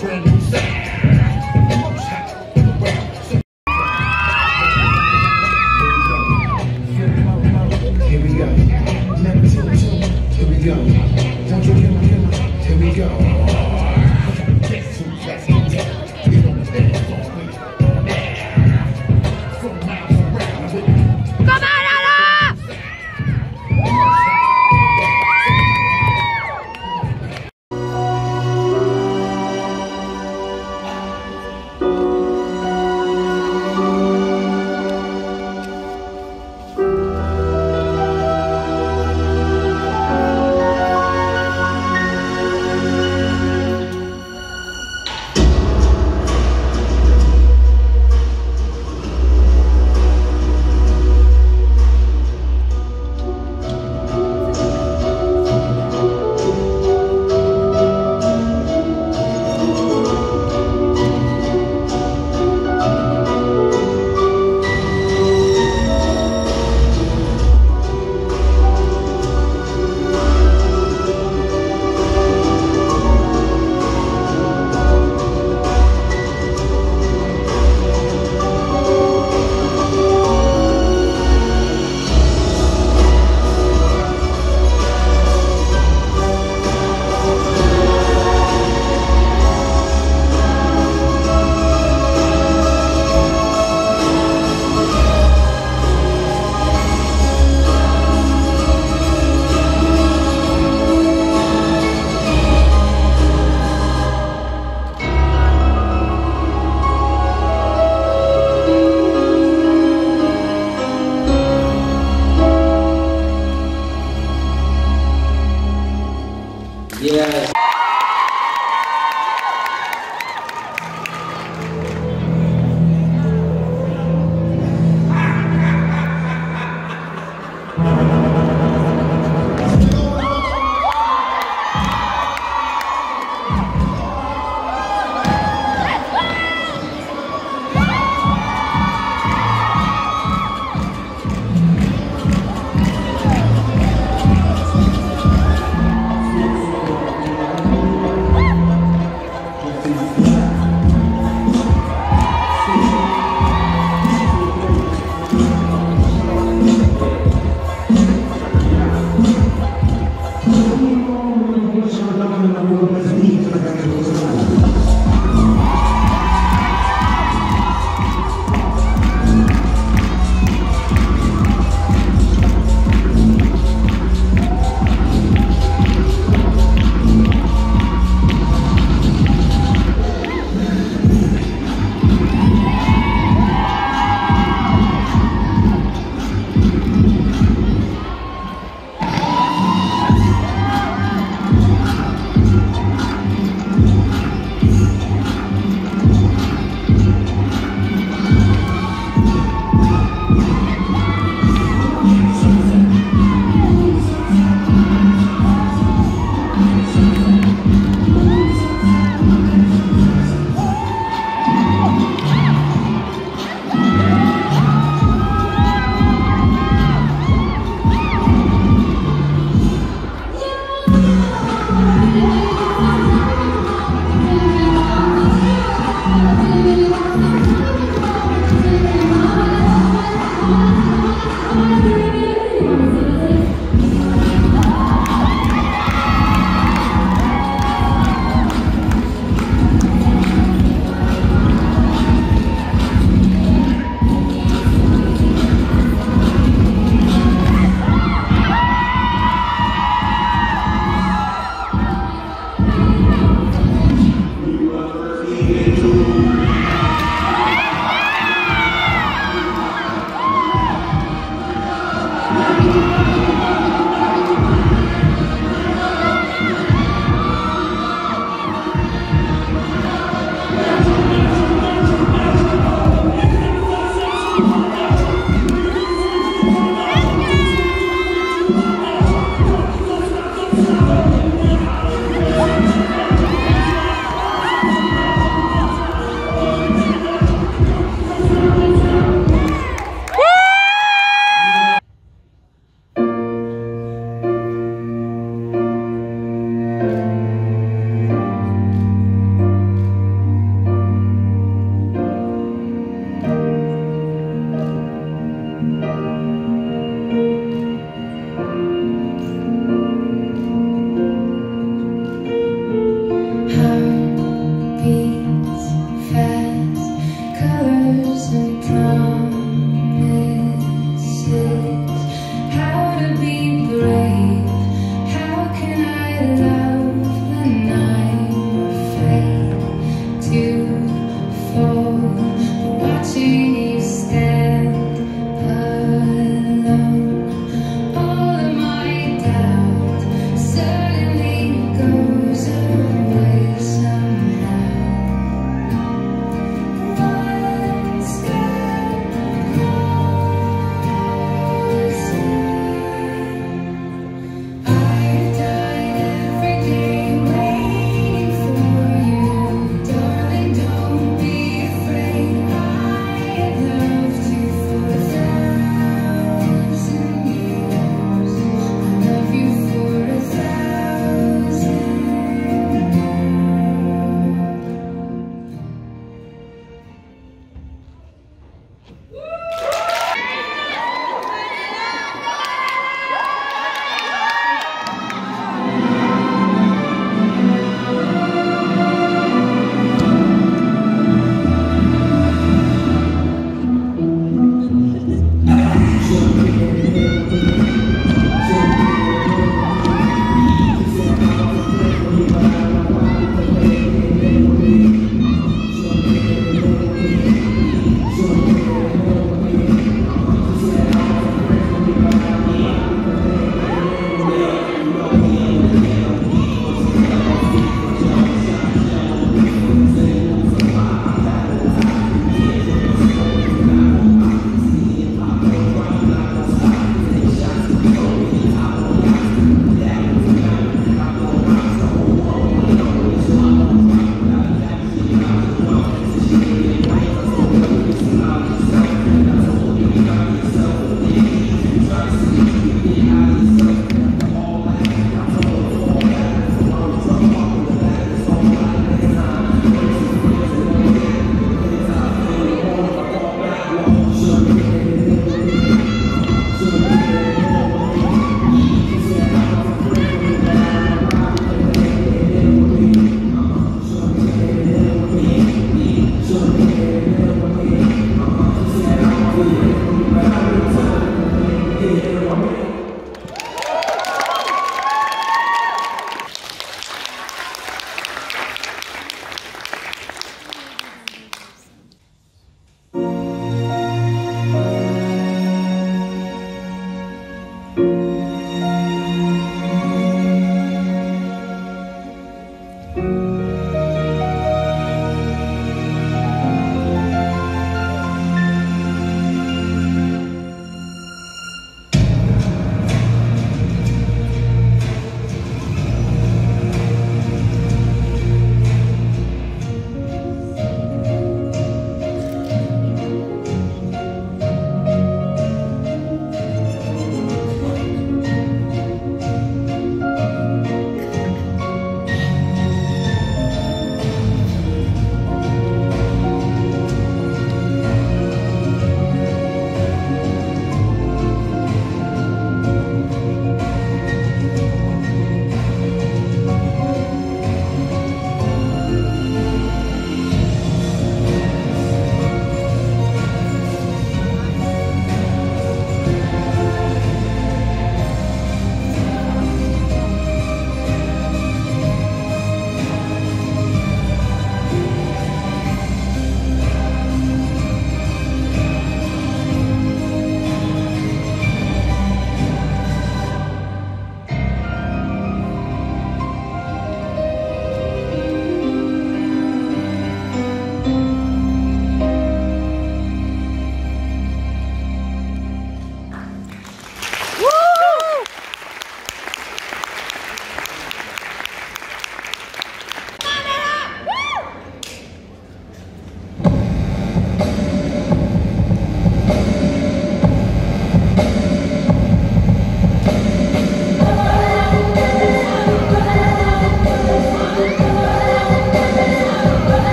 It's